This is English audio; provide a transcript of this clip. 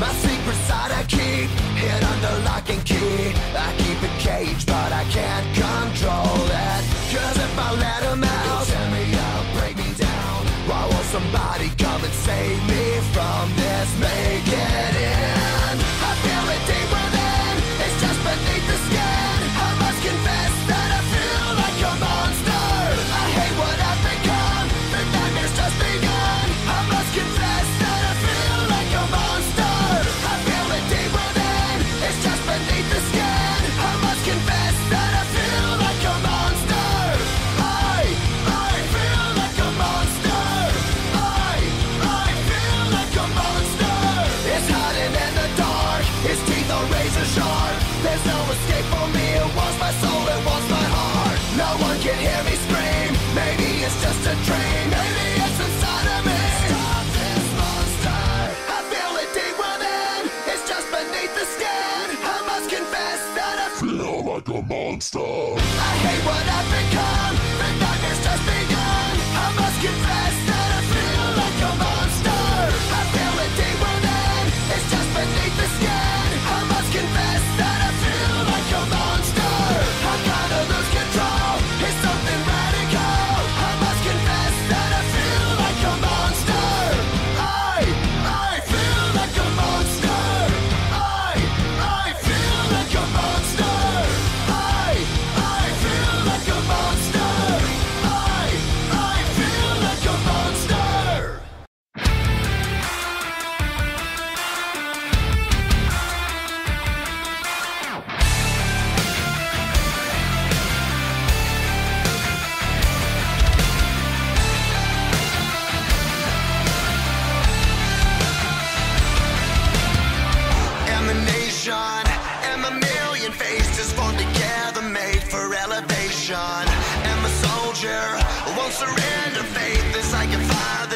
My secret side I keep hid under lock and key. I keep a cage, but I can't control it. Cause if I let him out, tear me up, break me down. Why won't somebody come and save me? like a monster. I hate what I've become. The nightmare's just begun. I must confess. Surrender faith is like a fire